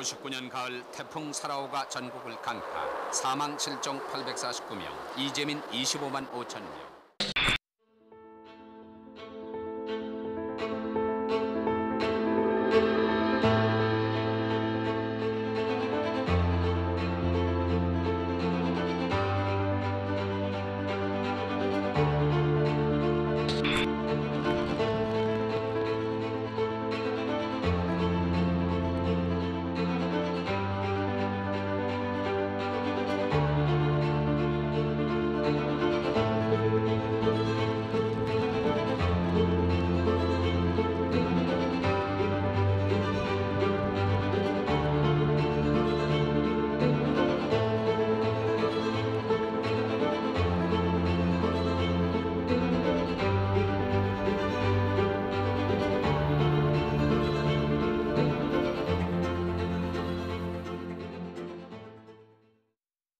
1959년 가을 태풍 사라오가 전국을 강타. 사망 실종 849명, 이재민 25만 5천 명.